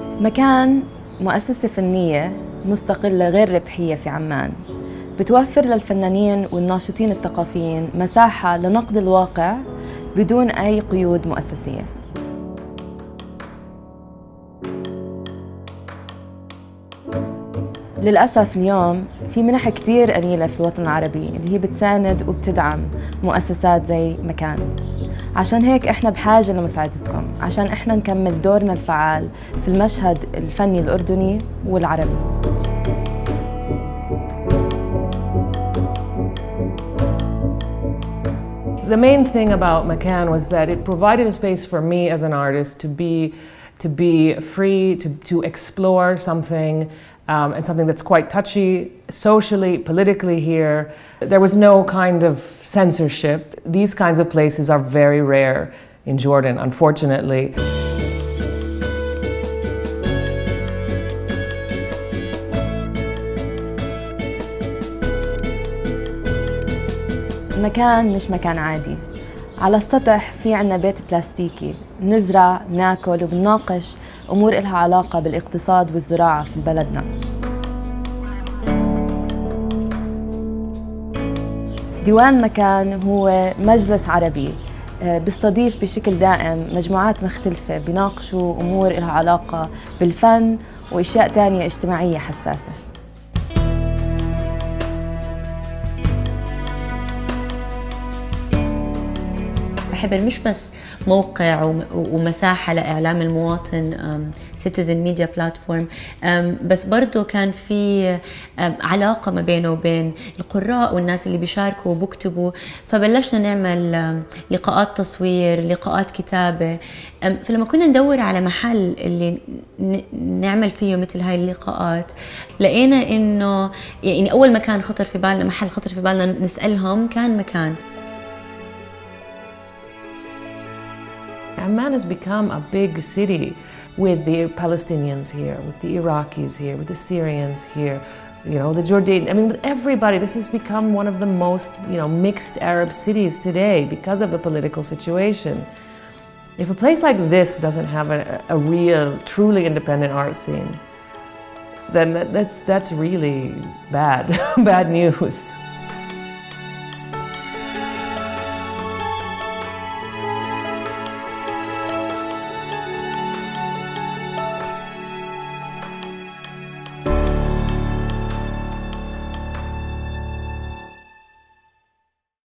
مكان مؤسسة فنية مستقلة غير ربحية في عمان. بتوفر للفنانين والناشطين الثقافيين مساحة لنقد الواقع بدون أي قيود مؤسسية. للأسف اليوم في منح كتير قليلة في الوطن العربي اللي هي بتساند وبتدعم مؤسسات زي مكان. عشان هيك إحنا بحاجة لمساعدتكم عشان إحنا نكمل دورنا الفعال في المشهد الفني الأردني والعربي The main thing about McCann was that it provided a space for me as an artist to be to be free to, to explore something um, and something that's quite touchy socially, politically here. There was no kind of censorship. These kinds of places are very rare in Jordan, unfortunately. المكان مش مكان عادي على السطح في عنا بيت بلاستيكي نزرع ناكل وبنناقش أمور إلها علاقة بالاقتصاد والزراعة في بلدنا. ديوان مكان هو مجلس عربي آه، بيستضيف بشكل دائم مجموعات مختلفة بيناقشوا أمور إلها علاقة بالفن وأشياء تانية اجتماعية حساسة. بعتبر مش بس موقع ومساحة لإعلام المواطن citizen media platform بس برضه كان في علاقة ما بينه وبين القراء والناس اللي بيشاركوا وبكتبوا فبلشنا نعمل لقاءات تصوير لقاءات كتابة. فلما كنا ندور على محل اللي نعمل فيه مثل هاي اللقاءات لقينا إنه يعني أول مكان خطر في بالنا محل خطر في بالنا نسألهم كان مكان. Amman has become a big city with the Palestinians here, with the Iraqis here, with the Syrians here, you know, the Jordan, I mean, with everybody. This has become one of the most, you know, mixed Arab cities today because of the political situation. If a place like this doesn't have a, a real, truly independent art scene, then that's, that's really bad, bad news.